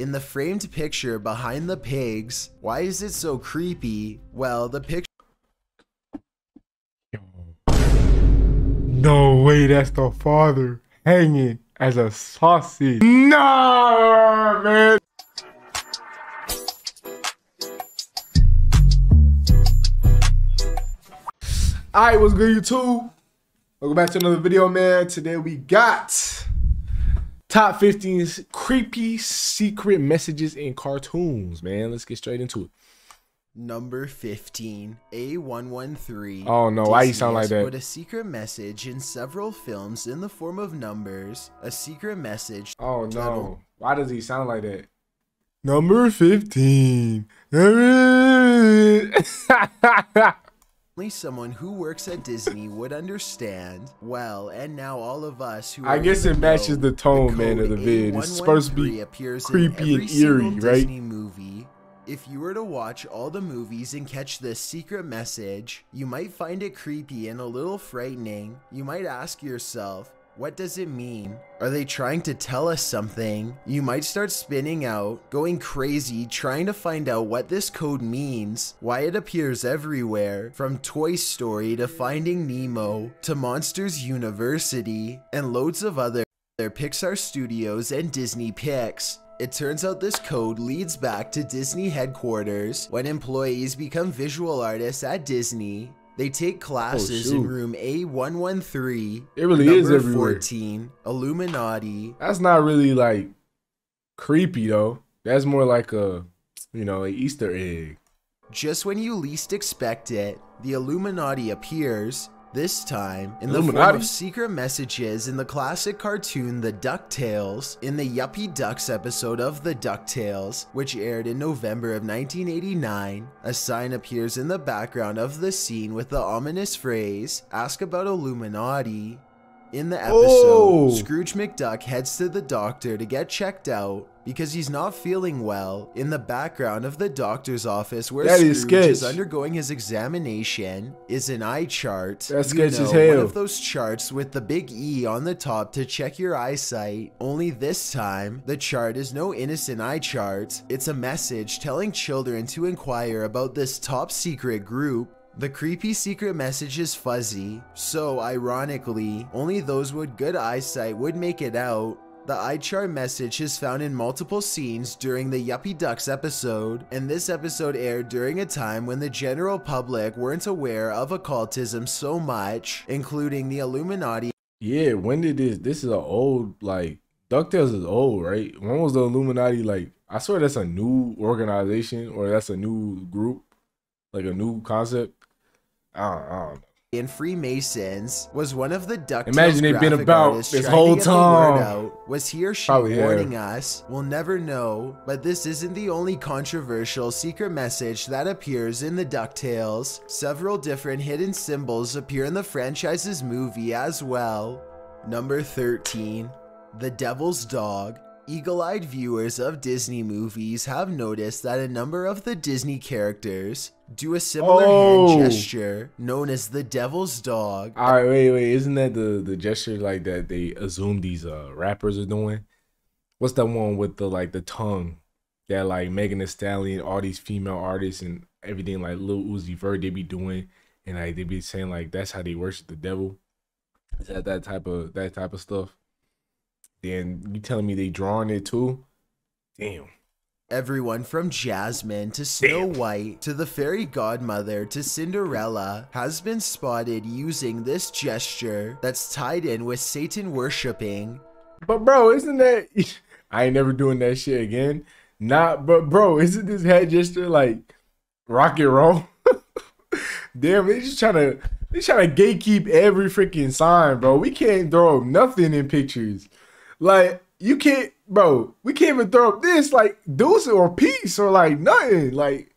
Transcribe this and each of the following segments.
In the framed picture behind the pigs, why is it so creepy? Well, the picture No way, that's the father hanging as a sausage. Nah, man. All right, what's good, YouTube? Welcome back to another video, man. Today we got top 15 creepy secret messages in cartoons, man. Let's get straight into it. Number 15, A113. Oh, no, why you sound like that? Put a secret message in several films in the form of numbers. A secret message. Oh, no. Why does he sound like that? Number 15. Only someone who works at Disney would understand. Well, and now all of us who I guess it matches the tone, the man, of the vid. It's supposed to be creepy and eerie, right? Disney movie if you were to watch all the movies and catch this secret message, you might find it creepy and a little frightening. You might ask yourself, what does it mean? Are they trying to tell us something? You might start spinning out, going crazy, trying to find out what this code means, why it appears everywhere, from Toy Story to Finding Nemo to Monsters University, and loads of other Pixar Studios and Disney Pix. It turns out this code leads back to Disney headquarters when employees become visual artists at Disney. They take classes oh, in room A113. It really is everywhere. 14, Illuminati. That's not really like creepy though. That's more like a, you know, an Easter egg. Just when you least expect it, the Illuminati appears this time, in the form of secret messages in the classic cartoon The DuckTales, in the Yuppie Ducks episode of The DuckTales, which aired in November of 1989, a sign appears in the background of the scene with the ominous phrase, Ask about Illuminati. In the episode, oh. Scrooge McDuck heads to the doctor to get checked out because he's not feeling well. In the background of the doctor's office where that Scrooge is, is, undergoing his examination is an eye chart. That's you know, One of those charts with the big E on the top to check your eyesight. Only this time, the chart is no innocent eye chart. It's a message telling children to inquire about this top secret group the creepy secret message is fuzzy, so ironically, only those with good eyesight would make it out. The eye chart message is found in multiple scenes during the Yuppie Ducks episode, and this episode aired during a time when the general public weren't aware of occultism so much, including the Illuminati. Yeah, when did this? This is an old, like, DuckTales is old, right? When was the Illuminati, like, I swear that's a new organization or that's a new group, like a new concept. I don't, I don't know. And Freemasons was one of the DuckTales Imagine they've been about this whole time. Was he or she Probably warning have. us? We'll never know. But this isn't the only controversial secret message that appears in the DuckTales. Several different hidden symbols appear in the franchise's movie as well. Number 13. The Devil's Dog Eagle-eyed viewers of Disney movies have noticed that a number of the Disney characters do a similar oh. hand gesture known as the devil's dog. All right, wait, wait. Isn't that the the gesture like that they assume these uh rappers are doing? What's that one with the like the tongue that like Megan Thee Stallion, all these female artists and everything like Lil Uzi Vert they be doing, and like they be saying like that's how they worship the devil. Is that that type of that type of stuff? Then you telling me they drawing it too? Damn. Everyone from Jasmine to Snow Damn. White to the fairy godmother to Cinderella has been spotted using this gesture that's tied in with Satan worshipping. But bro, isn't that I ain't never doing that shit again. Not but bro, isn't this head gesture like rock and roll? Damn, they just trying to they trying to gatekeep every freaking sign, bro. We can't throw nothing in pictures. Like you can't, bro. We can't even throw up this like deuce or peace or like nothing. Like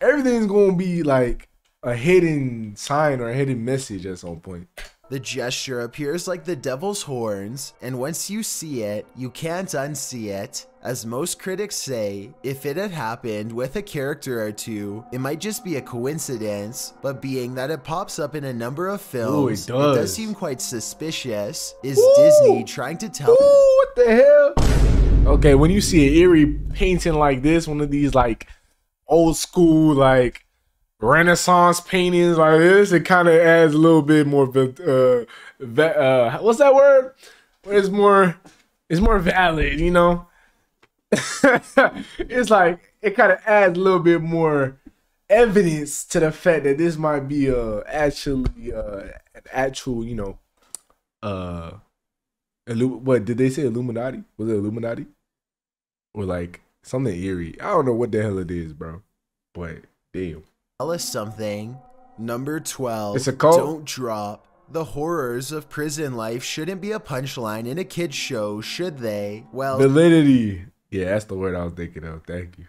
everything's gonna be like a hidden sign or a hidden message at some point. The gesture appears like the devil's horns, and once you see it, you can't unsee it. As most critics say, if it had happened with a character or two, it might just be a coincidence, but being that it pops up in a number of films, Ooh, it, does. it, does. seem quite suspicious. Is Ooh. Disney trying to tell- Ooh, what the hell? Okay, when you see an eerie painting like this, one of these like old school like Renaissance paintings like this, it kind of adds a little bit more. Uh, uh, what's that word? It's more, it's more valid, you know. it's like it kind of adds a little bit more evidence to the fact that this might be uh actually uh an actual, you know, uh, what did they say? Illuminati? Was it Illuminati? Or like something eerie? I don't know what the hell it is, bro. But damn. Tell us something. Number 12. It's a cult. Don't drop. The horrors of prison life shouldn't be a punchline in a kid's show, should they? Well, validity. Yeah, that's the word I was thinking of. Thank you.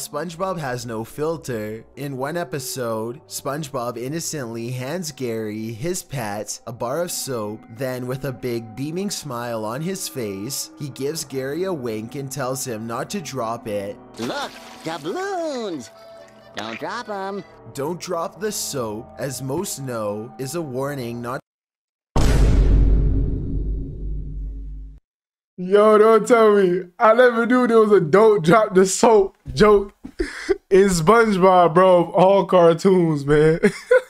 SpongeBob has no filter. In one episode, SpongeBob innocently hands Gary, his pet, a bar of soap. Then, with a big beaming smile on his face, he gives Gary a wink and tells him not to drop it. Look, doubloons! Don't drop them. Don't drop the soap, as most know, is a warning not Yo, don't tell me. I never knew there was a don't drop the soap joke in SpongeBob, bro, of all cartoons, man.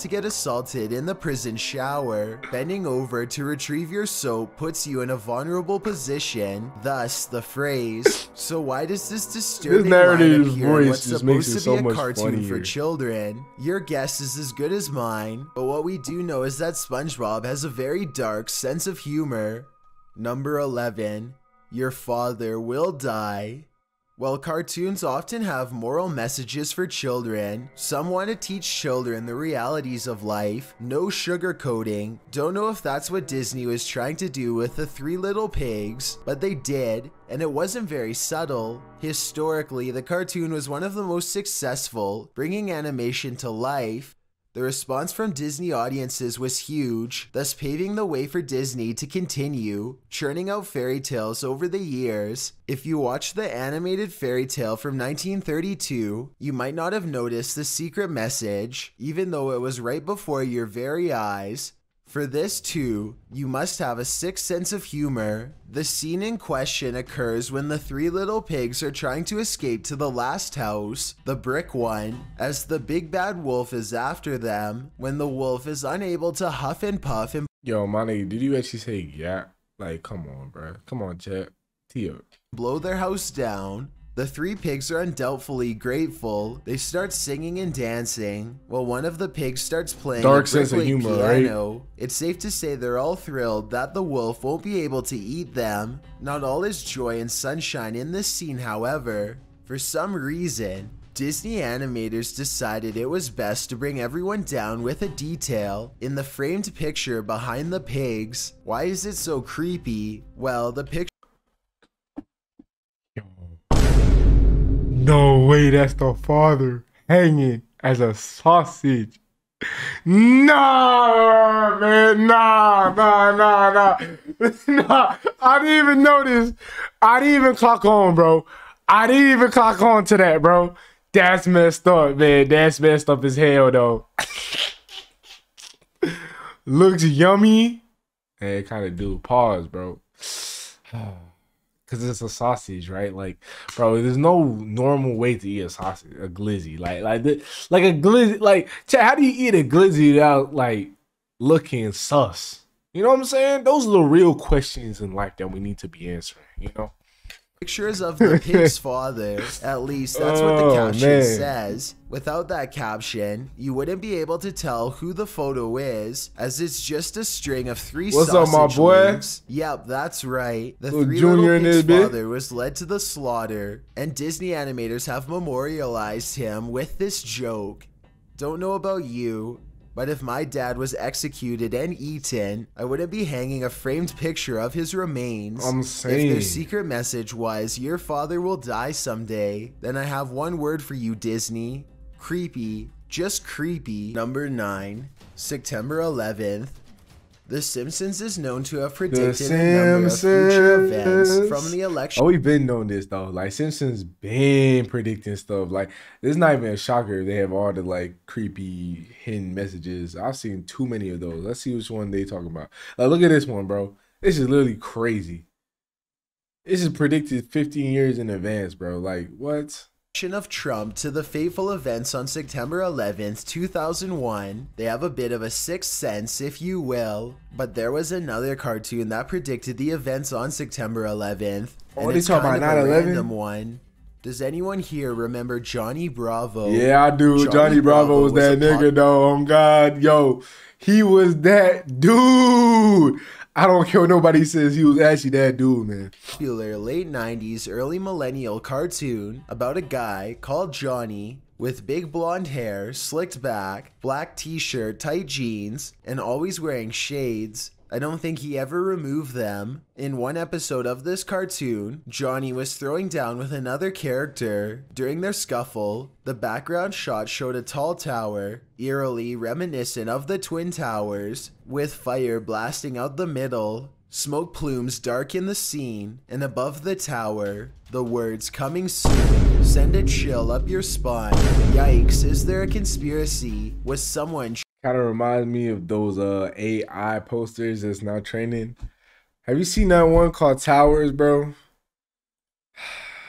to get assaulted in the prison shower. Bending over to retrieve your soap puts you in a vulnerable position, thus the phrase. So why does this disturbing this narrative line appear voice what's supposed to so be a cartoon funnier. for children? Your guess is as good as mine, but what we do know is that SpongeBob has a very dark sense of humor. Number 11. Your father will die. While cartoons often have moral messages for children, some want to teach children the realities of life, no sugarcoating. Don't know if that's what Disney was trying to do with the Three Little Pigs, but they did, and it wasn't very subtle. Historically, the cartoon was one of the most successful, bringing animation to life, the response from Disney audiences was huge, thus paving the way for Disney to continue churning out fairy tales over the years. If you watch the animated fairy tale from 1932, you might not have noticed the secret message, even though it was right before your very eyes. For this too, you must have a sixth sense of humor. The scene in question occurs when the three little pigs are trying to escape to the last house, the brick one, as the big bad wolf is after them, when the wolf is unable to huff and puff and Yo, my nigga, did you actually say yeah? Like, come on, bro. Come on. Tee up. blow their house down. The three pigs are undoubtedly grateful. They start singing and dancing, while one of the pigs starts playing Dark a sense of humor, right? It's safe to say they're all thrilled that the wolf won't be able to eat them. Not all is joy and sunshine in this scene, however. For some reason, Disney animators decided it was best to bring everyone down with a detail in the framed picture behind the pigs. Why is it so creepy? Well, the picture No way, that's the father hanging as a sausage. Nah, man, nah, nah, nah, nah, nah. I didn't even notice. I didn't even clock on, bro. I didn't even clock on to that, bro. That's messed up, man. That's messed up as hell, though. Looks yummy. Hey, it kind of do. Pause, bro. Cause it's a sausage, right? Like, bro, there's no normal way to eat a sausage, a glizzy. Like, like, the, like a glizzy. Like, how do you eat a glizzy without like looking sus? You know what I'm saying? Those are the real questions in life that we need to be answering. You know? Pictures of the pig's father. At least that's what the Oh, caption says. Without that caption, you wouldn't be able to tell who the photo is, as it's just a string of three What's up, sausage my boy? links. Yep, that's right. The Little three Junior little pig's bit? father was led to the slaughter, and Disney animators have memorialized him with this joke. Don't know about you, but if my dad was executed and eaten, I wouldn't be hanging a framed picture of his remains. I'm saying. If their secret message was, Your father will die someday, then I have one word for you, Disney. Creepy. Just creepy. Number 9. September 11th. The Simpsons is known to have predicted a number of future events from the election Oh, we've been knowing this though. Like Simpsons been predicting stuff. Like it's not even a shocker they have all the like creepy hidden messages. I've seen too many of those. Let's see which one they talking about. Like look at this one, bro. This is literally crazy. This is predicted 15 years in advance, bro. Like, what? Of Trump to the fateful events on September 11th, 2001. They have a bit of a sixth sense, if you will. But there was another cartoon that predicted the events on September 11th. Oh, and they it's talking about of a 9/11? random one. Does anyone here remember Johnny Bravo? Yeah, I do. Johnny Johnny, Bravo, was was that nigga, though. Oh, God. Yo, he was that dude. I don't care what nobody says. He was actually that dude, man. popular late 90s, early millennial cartoon about a guy called Johnny with big blonde hair, slicked back, black t shirt, tight jeans, and always wearing shades. I don't think he ever removed them. In one episode of this cartoon, Johnny was throwing down with another character. During their scuffle, the background shot showed a tall tower, eerily reminiscent of the Twin Towers, with fire blasting out the middle. Smoke plumes darken the scene, and above the tower, the words coming soon send a chill up your spine. Yikes, is there a conspiracy? Was someone Kind of reminds me of those uh AI posters that's now training. Have you seen that one called Towers, bro?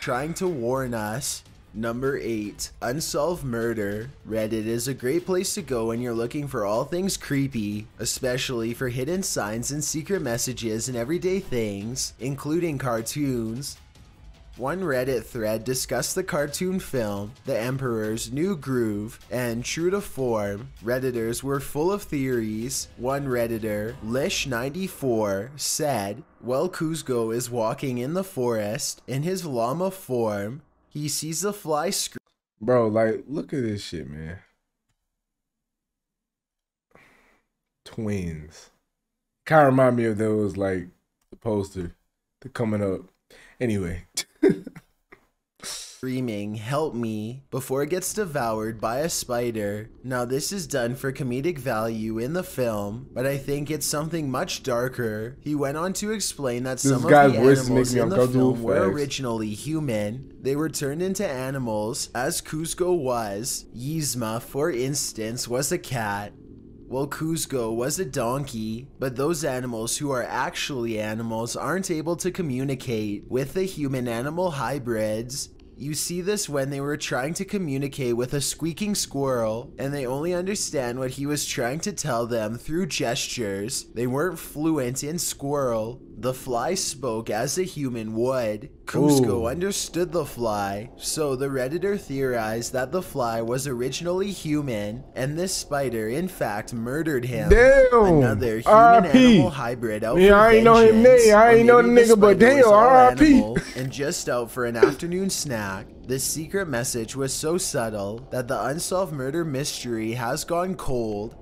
trying to warn us? Number 8. Unsolved Murder. Reddit is a great place to go when you're looking for all things creepy, especially for hidden signs and secret messages and everyday things, including cartoons. One Reddit thread discussed the cartoon film, The Emperor's New Groove, and true to form, Redditors were full of theories. One Redditor, Lish94, said, While Kuzco is walking in the forest in his llama form, he sees a fly. Bro, like, look at this shit, man. Twins. Kind of remind me of those, like, the poster. The coming up. Anyway. Screaming, Help me, before it gets devoured by a spider. Now, this is done for comedic value in the film, but I think it's something much darker. He went on to explain that This some of the animals in the film were facts. originally human. They were turned into animals, as Kuzco was. Yzma, for instance, was a cat. Well, Kuzco was a donkey, but those animals who are actually animals aren't able to communicate with the human animal hybrids. You see this when they were trying to communicate with a squeaking squirrel, and they only understand what he was trying to tell them through gestures. They weren't fluent in squirrel. The fly spoke as a human would. Kuzco Ooh. understood the fly, so the Redditor theorized that the fly was originally human, and this spider, in fact, murdered him. Damn. Another human animal hybrid out Yeah, I ain't know him vengeance, name. I ain't know the nigga, but damn, R.I.P.. and just out for an afternoon snack. The secret message was so subtle that the unsolved murder mystery has gone cold.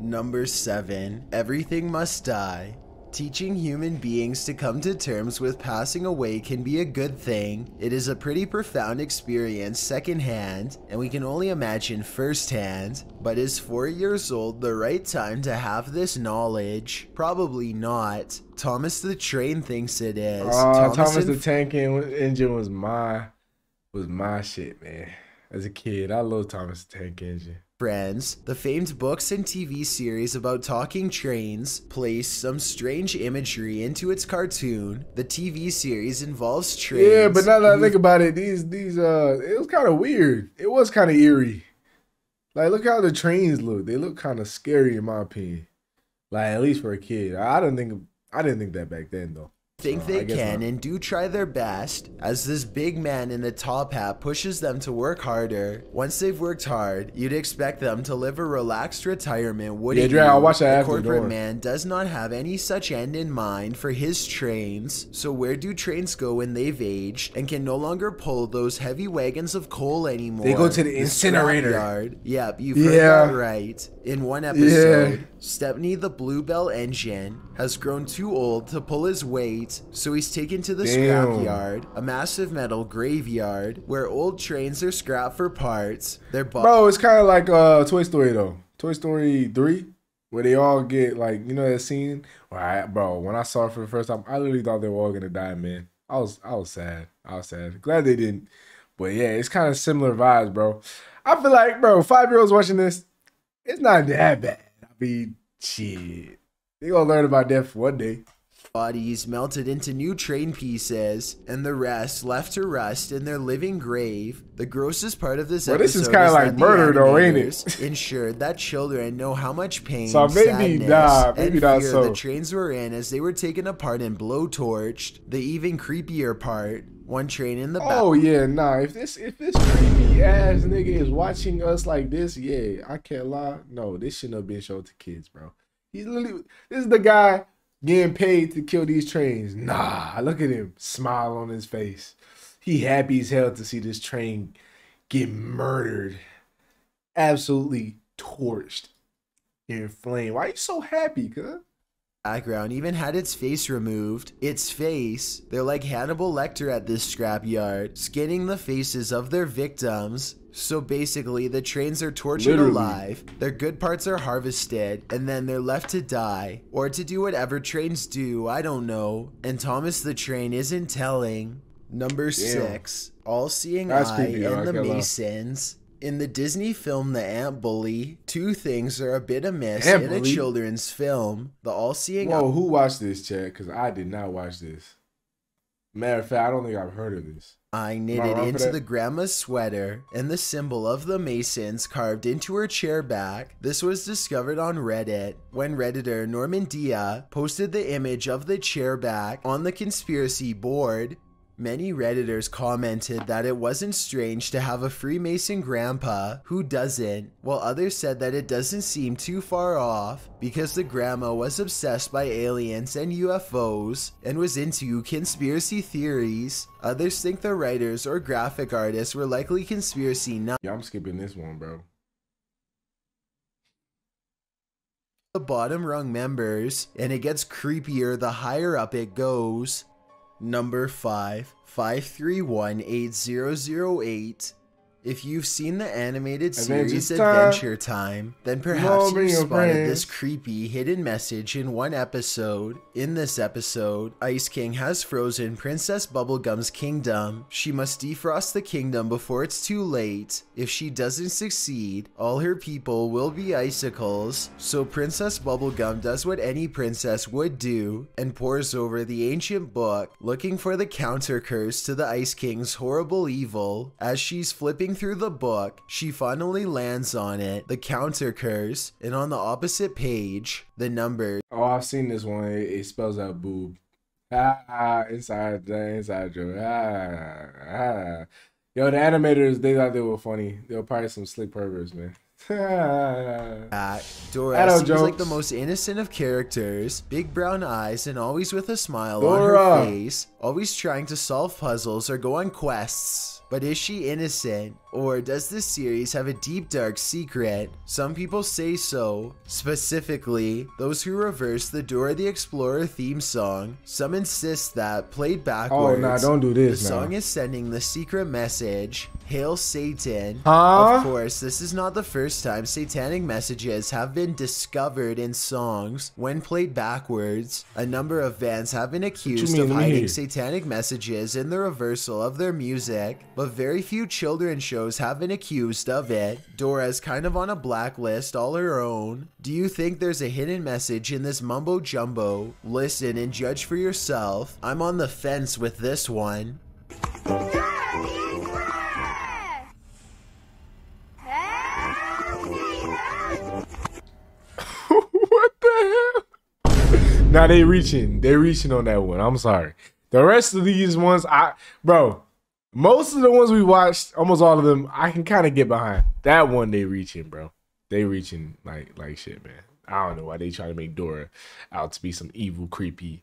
Number 7. Everything must die. Teaching human beings to come to terms with passing away can be a good thing. It is a pretty profound experience secondhand, and we can only imagine firsthand. But is four years old the right time to have this knowledge? Probably not. Thomas the Train thinks it is. Uh, Thomas and the Tank Engine was my was my shit, man. As a kid, I love Thomas the Tank Engine. Friends, the famed books and TV series about talking trains place some strange imagery into its cartoon. The TV series involves trains. Yeah, but now that I think about it, these these uh, it was kind of weird. It was kind of eerie. Like, look how the trains look. They look kind of scary in my opinion. Like, at least for a kid, I didn't think I didn't think that back then though. Think they can not. and do try their best as this big man in the top hat pushes them to work harder. Once they've worked hard, you'd expect them to live a relaxed retirement, wouldn't Yeah, Dre, I'll watch that The corporate worry. man does not have any such end in mind for his trains. So where do trains go when they've aged and can no longer pull those heavy wagons of coal anymore? They go to the incinerator. Yard. Yep, you've Yeah. heard that right. In one episode, Stepney the Bluebell engine has grown too old to pull his weight, so he's taken to the scrapyard, a massive metal graveyard where old trains are scrapped for parts. Their bo- Bro, it's kind of like uh Toy Story though. Toy Story three, where they all get like you know that scene. Where I, bro, when I saw it for the first time, I literally thought they were all gonna die, man. I was I was sad. I was sad. Glad they didn't. But yeah, it's kind of similar vibes, bro. I feel like, bro, five year olds watching this, it's not that bad. I mean, shit, they gonna learn about death one day. bodies melted into new train pieces, and the rest left to rust in their living grave. The grossest part of this Bro, episode this is kinda is like murder though, ain't it? ensured that children know how much pain, So maybe sadness, nah, maybe and not fear so. the trains were in as they were taken apart and blowtorched. The even creepier part, one train in the back. Oh yeah, nah. If this if this creepy ass nigga is watching us like this, yeah, I can't lie. No, this shouldn't have been shown to kids, bro. He's literally this is the guy getting paid to kill these trains. Nah, look at him, smile on his face. He happy as hell to see this train get murdered, absolutely torched, in flame. Why are you so happy, cuz? background even had its face removed. Its face, they're like Hannibal Lecter at this scrapyard, skinning the faces of their victims. So basically, the trains are tortured Literally. alive, their good parts are harvested, and then they're left to die, or to do whatever trains do, I don't know. And Thomas the Train isn't telling. Number six, All Seeing That's Eye creepy, and the. Masons. In the Disney film The Ant Bully, two things are a bit amiss Ant in a children's film. The All Seeing Whoa, who watched this, Chad? Because I did not watch this. Matter of fact, I don't think I've heard of this. I knitted into the grandma's sweater and the symbol of the Masons carved into her chair back. This was discovered on Reddit when Redditor Norman Dia posted the image of the chair back on the conspiracy board. Many Redditors commented that it wasn't strange to have a Freemason grandpa who doesn't, while others said that it doesn't seem too far off because the grandma was obsessed by aliens and UFOs and was into conspiracy theories. Others think the writers or graphic artists were likely conspiracy nuts. Yeah, I'm skipping this one, bro. the bottom rung members, and it gets creepier the higher up it goes. Number 5, 5318008. If you've seen the animated series Adventure Time. Then perhaps you spotted this creepy hidden message in one episode. In this episode, Ice King has frozen Princess Bubblegum's kingdom. She must defrost the kingdom before it's too late. If she doesn't succeed, all her people will be icicles. So Princess Bubblegum does what any princess would do and pours over the ancient book, looking for the counter curse to the Ice King's horrible evil. As she's flipping through the book, she finally lands on it, the counter curse, and on the opposite page, the number Oh, I've seen this one. It, it spells out boob. Ah, ah, inside the inside joke. Ah, ah. Yo, the animators, they thought they were funny. They were probably some slick perverts, man. back. Dora seems like the most innocent of characters, big brown eyes and always with a smile Dora. on her face, always trying to solve puzzles or go on quests. But is she innocent? Or does this series have a deep dark secret? Some people say so. Specifically, those who reverse the Dora the Explorer theme song. Some insist that, played oh, backwards, nah, don't do the this now. song is sending the secret message Hail Satan. Huh? Of course, this is not the first time satanic messages have been discovered in songs when played backwards. A number of bands have been accused of Let me hear hiding satanic messages in the reversal of their music, but very few children's shows have been accused of it. Dora's kind of on a blacklist all her own. Do you think there's a hidden message in this mumbo jumbo? Listen and judge for yourself. I'm on the fence with this one. what the hell? Now they reaching. They reaching on that one. I'm sorry. The rest of these ones, I bro, most of the ones we watched, almost all of them, I can kind of get behind. That one they reaching, bro. They reaching like like shit, man. I don't know why they try to make Dora out to be some evil, creepy,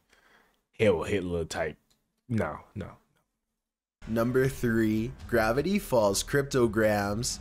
hell Hitler type. No, no. Number 3, Gravity Falls Cryptograms.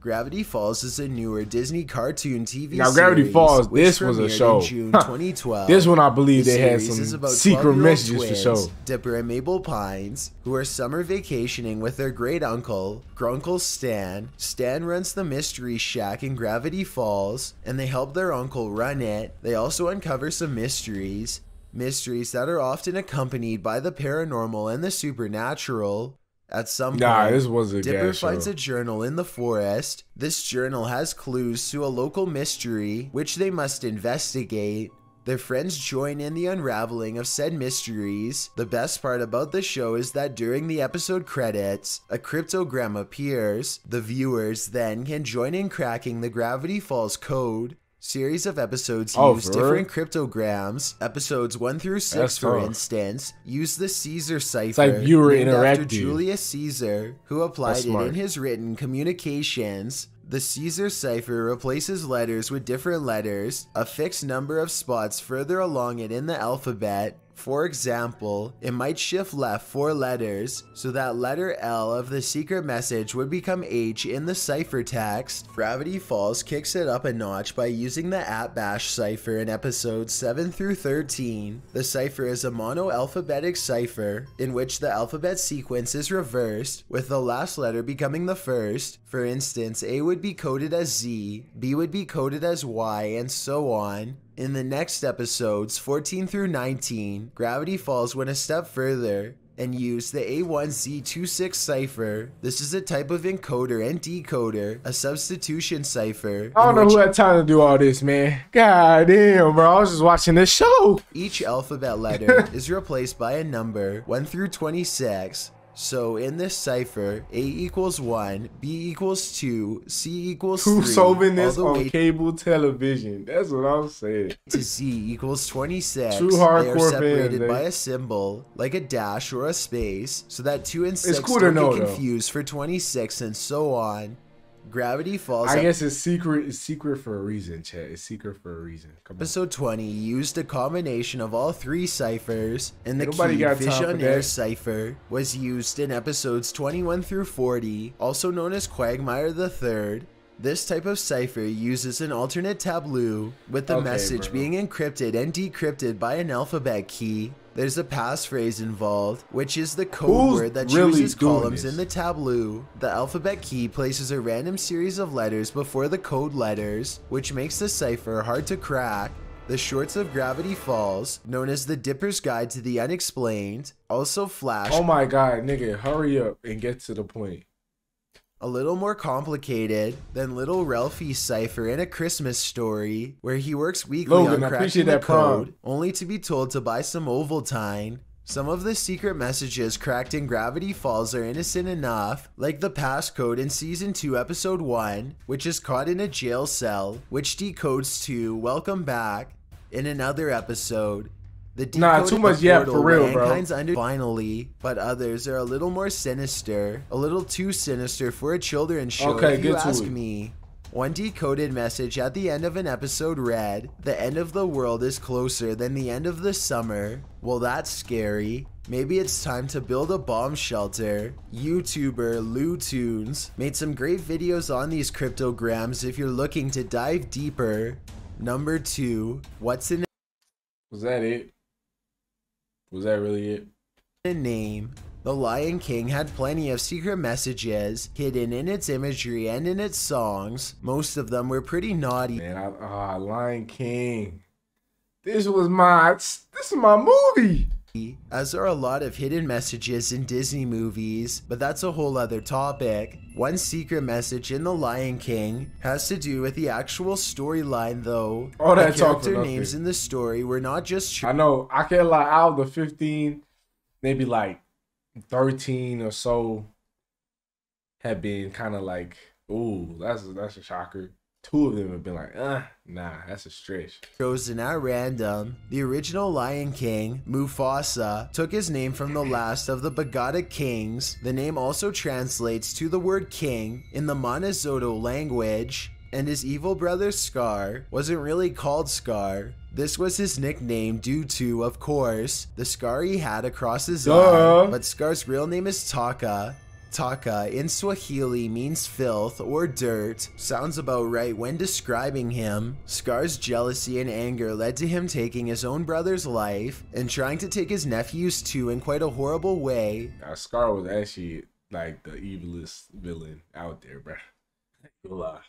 Gravity Falls is a newer Disney cartoon TV Now, Gravity Falls, this was a show. June 2012. This one I believe The they had series is some about secret 12-year-old messages for twins, show. Dipper and Mabel Pines, who are summer vacationing with their great uncle, Grunkle Stan. Stan runs the Mystery Shack in Gravity Falls, and they help their uncle run it. They also uncover some mysteries. Mysteries that are often accompanied by the paranormal and the supernatural. At some Nah, point, this was a Dipper gas show. finds a journal in the forest. This journal has clues to a local mystery, which they must investigate. Their friends join in the unraveling of said mysteries. The best part about the show is that during the episode credits, a cryptogram appears. The viewers then can join in cracking the Gravity Falls code. Series of episodes Oh, use different cryptograms. Episodes 1 through 6, That's for tough. instance, use the Caesar cipher. like viewer named after. Julius Caesar, who applied it in his written communications. The Caesar cipher replaces letters with different letters, a fixed number of spots further along it in the alphabet. For example, it might shift left four letters, so that letter L of the secret message would become H in the cipher text. Gravity Falls kicks it up a notch by using the Atbash cipher in episodes 7 through 13. The cipher is a mono-alphabetic cipher in which the alphabet sequence is reversed, with the last letter becoming the first. For instance, A would be coded as Z, B would be coded as Y, and so on. In the next episodes, 14 through 19, Gravity Falls went a step further and used the A1Z26 cipher. This is a type of encoder and decoder, a substitution cipher. I don't know who had time to do all this, man. God damn, bro. I was just watching this show. Each alphabet letter is replaced by a number 1 through 26. So in this cipher, A equals 1, B equals 2, C equals 3, Who's solving this on cable television? That's what I'm saying. to Z equals 26. True they are separated by a symbol, like a dash or a space, so that 2 and 6 cool don't know, get though. confused for 26 and so on. Gravity Falls I guess it's secret. It's secret for a reason, chat. It's secret for a reason. Come on. Episode 20 used a combination of all three ciphers, and the nobody key Vigenère cipher was used in episodes 21 through 40, also known as Quagmire the Third. This type of cipher uses an alternate tableau, with the Okay, message bro. being encrypted and decrypted by an alphabet key. There's a passphrase involved, which is the code Who's word that really chooses columns this? in the tableau. The alphabet key places a random series of letters before the code letters, which makes the cipher hard to crack. The Shorts of Gravity Falls, known as the Dipper's Guide to the Unexplained, also flash Oh my god, nigga, hurry up and get to the point. A little more complicated than Little Ralphie's cipher in A Christmas Story, where he works weekly Logan, on cracking the prom. code, only to be told to buy some Ovaltine. Some of the secret messages cracked in Gravity Falls are innocent enough, like the passcode in Season 2, Episode 1, which is caught in a jail cell, which decodes to Welcome Back in another episode. The Nah, too much portal for real, bro. Mankind's under finally, but others are a little more sinister, a little too sinister for a children's show Okay, if you to ask it. me. One decoded message at the end of an episode read, The end of the world is closer than the end of the summer. Well, that's scary. Maybe it's time to build a bomb shelter. YouTuber Lou Tunes made some great videos on these cryptograms if you're looking to dive deeper. Number two, what's in Was that it? Was that really it? a name? The Lion King had plenty of secret messages hidden in its imagery and in its songs. Most of them were pretty naughty. Man, I ah Lion King. This was my this is my movie. As there are a lot of hidden messages in Disney movies, but that's a whole other topic. One secret message in The Lion King has to do with the actual storyline, though. All that the character names in the story were not just I know I can't lie. Out of the fifteen, maybe like thirteen or so have been kind of like, ooh, that's that's a shocker. Two of them have been like, uh, nah, that's a stretch. chosen at random. The original Lion King, Mufasa, took his name from the last of the Bagada kings. The name also translates to the word king in the Monazoto language. And his evil brother Scar wasn't really called Scar. This was his nickname due to, of course, the scar he had across his Duh. eye. But Scar's real name is Taka, Taka in Swahili means filth or dirt. Sounds about right when describing him. Scar's jealousy and anger led to him taking his own brother's life and trying to take his nephew's too in quite a horrible way. Now, Scar was actually like the evilest villain out there, bro. Lie.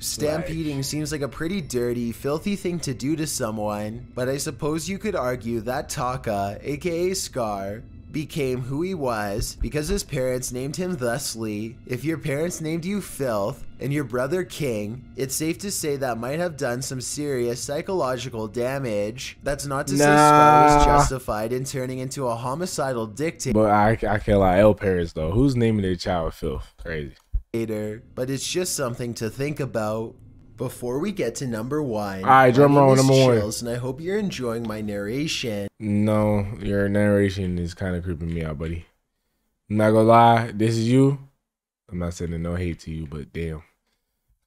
Stampeding seems like a pretty dirty, filthy thing to do to someone, but I suppose you could argue that Taka, aka Scar, became who he was because his parents named him thusly. If your parents named you Filth and your brother King, it's safe to say that might have done some serious psychological damage. That's not to say Scar was justified in turning into a homicidal dictator. But I, I can't lie. L parents though. Who's naming their child filth? Crazy. later, but it's just something to think about. Before we get to number one, All right, drum roll, number one. Chills, and I hope you're enjoying my narration. No, your narration is kind of creeping me out, buddy. I'm not gonna lie. This is you. I'm not sending no hate to you, but damn.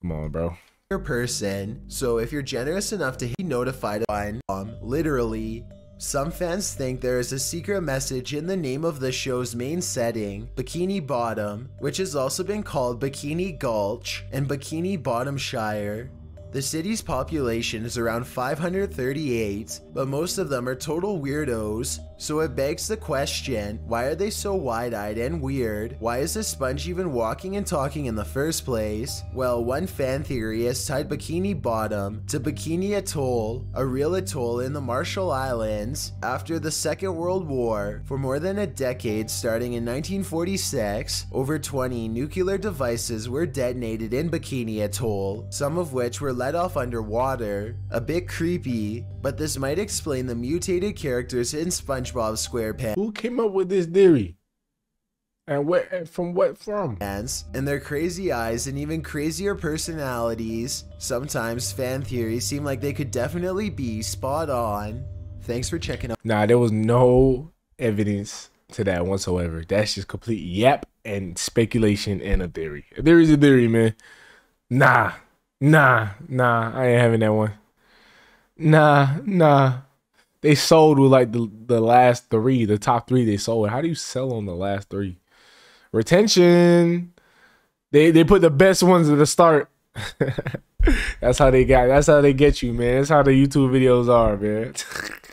Come on, bro. Your person, so if you're generous enough to be notified on, um, literally, some fans think there is a secret message in the name of the show's main setting, Bikini Bottom, which has also been called Bikini Gulch and Bikini Bottomshire. The city's population is around 538, but most of them are total weirdos, so it begs the question why are they so wide eyed and weird? Why is the sponge even walking and talking in the first place? Well, one fan theory has tied Bikini Bottom to Bikini Atoll, a real atoll in the Marshall Islands, after the Second World War. For more than a decade, starting in 1946, over 20 nuclear devices were detonated in Bikini Atoll, some of which were let off underwater. A bit creepy, but this might explain the mutated characters in SpongeBob SquarePants. Who came up with this theory? And what? and From what from? fans and their crazy eyes and even crazier personalities. Sometimes fan theories seem like they could definitely be spot on. Thanks for checking out Nah, there was no evidence to that whatsoever. That's just complete yap and speculation and a theory. A theory's a theory, man. Nah, nah, nah. I ain't having that one. Nah, nah. They sold with like the the last three, the top three they sold. How do you sell on the last three? Retention. They they put the best ones at the start. that's how they got. That's how they get you, man. That's how the YouTube videos are, man.